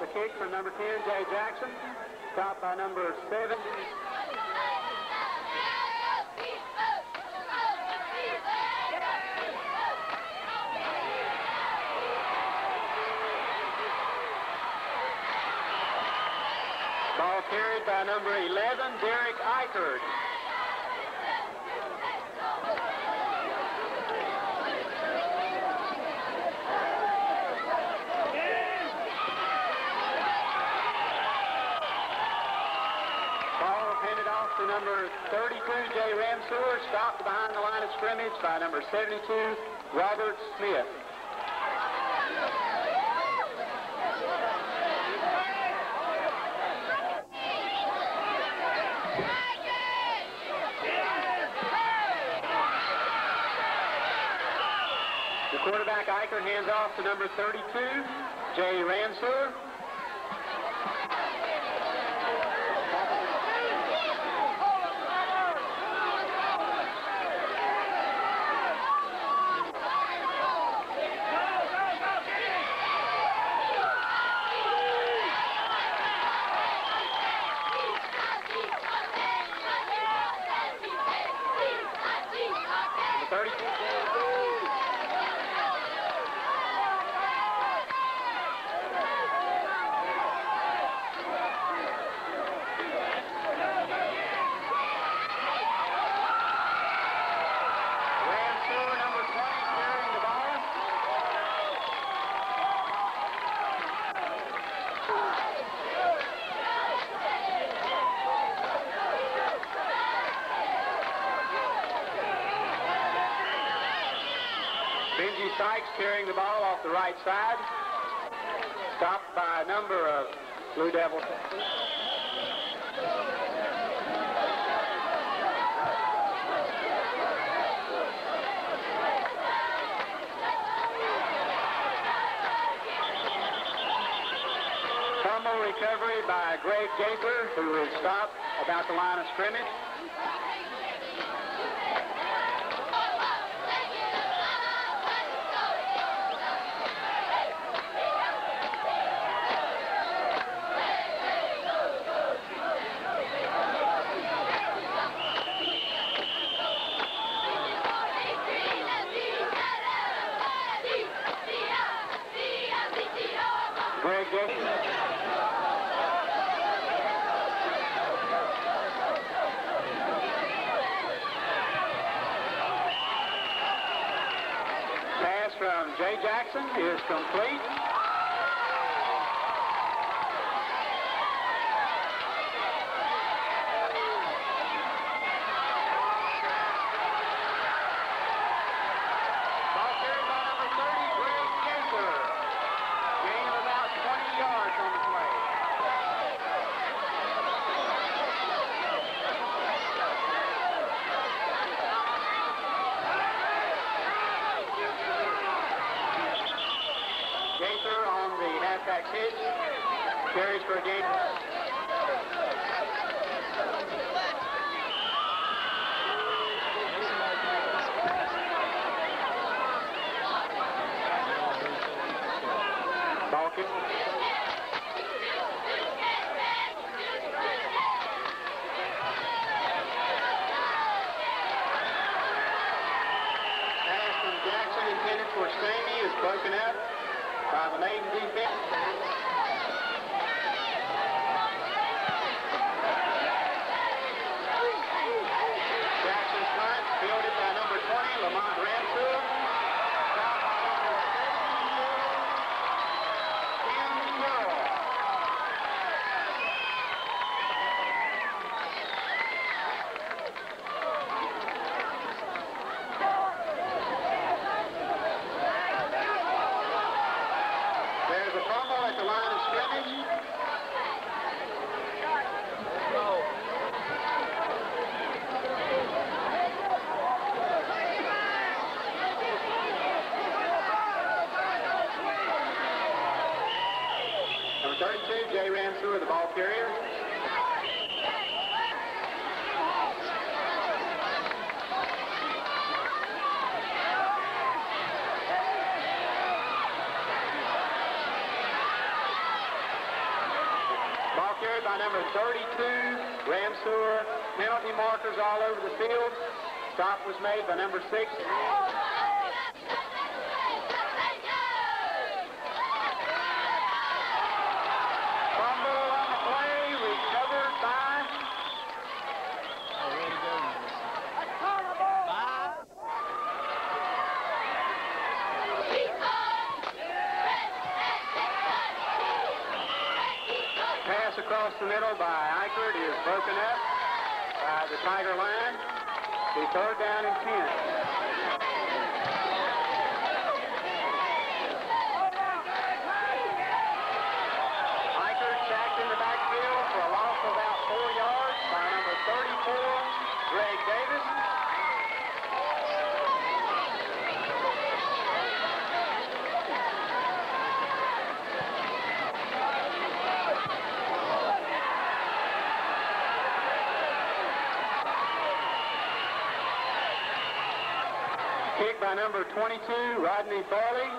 the kick from number 10, Jay Jackson. Stopped by number 7. Ball carried by number 11, Derek Eichert. 32, Jay Ramseur, stopped behind the line of scrimmage by number 72, Robert Smith. The quarterback Iker hands off to number 32, Jay Ramseur. 30. Benji Sykes carrying the ball off the right side. Stopped by a number of Blue Devils. Fumble recovery by Greg Gaper, who is stopped about the line of scrimmage. Pass from Jay Jackson is complete. Ball carried by number 30, Greg Gaper. Gain of about 20 yards on the play. Gaither on halfback hitch. Carries for a gain. Ball kick. Pass from Jackson intended for Stamey is broken up by the Maiden defense. Jackson's punt fielded by number 20, Lamont Ramseur. Stopped by number 72, Tim Carroll. There's a fumble at the line of scrimmage. Number 32, Jay Ramseur, the ball carrier. Ball carried by number 32, Ramseur. Penalty markers all over the field. Stop was made by number 6. Fumble on the play, recovered by Pass across the middle by Eichert is broken up by the Tiger line. He's third down and 10. Eichert sacked in the backfield for a loss of about four yards by number 34, Greg Davis. Kick by number 22, Rodney Farley.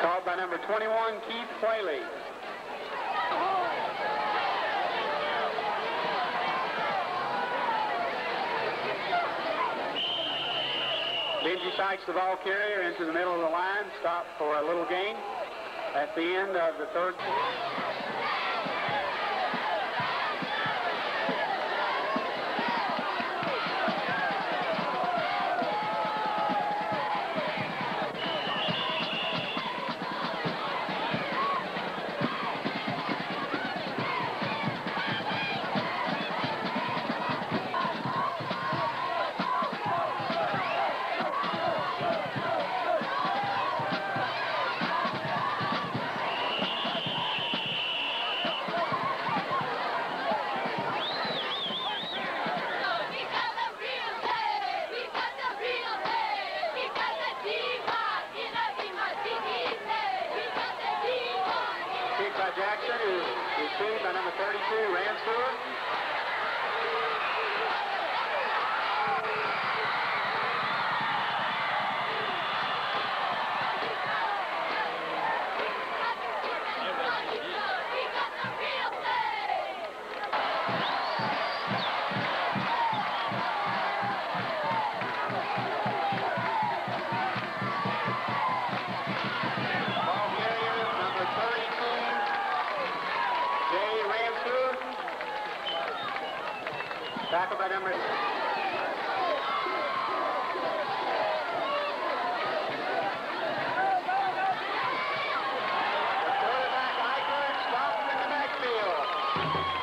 Called by number 21, Keith Whaley. Benji Sykes, the ball carrier, into the middle of the line, Stop for a little gain at the end of the third. By backfield. Number